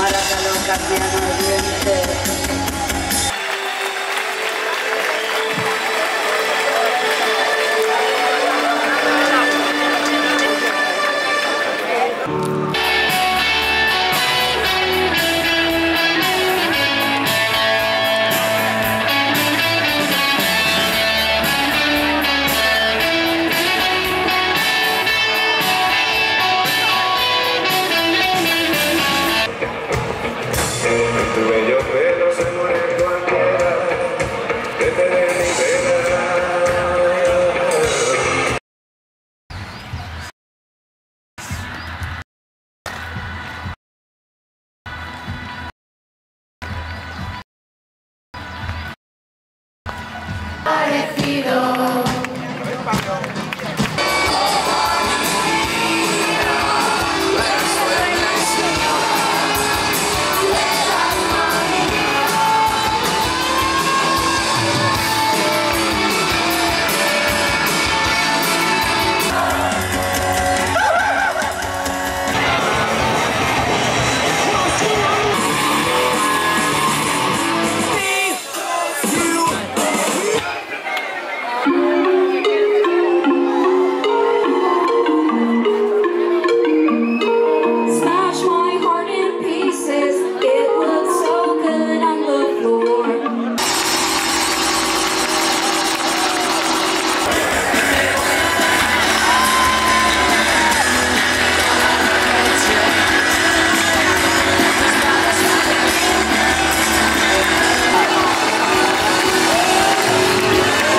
Carmiano, Oriente. Tu parecido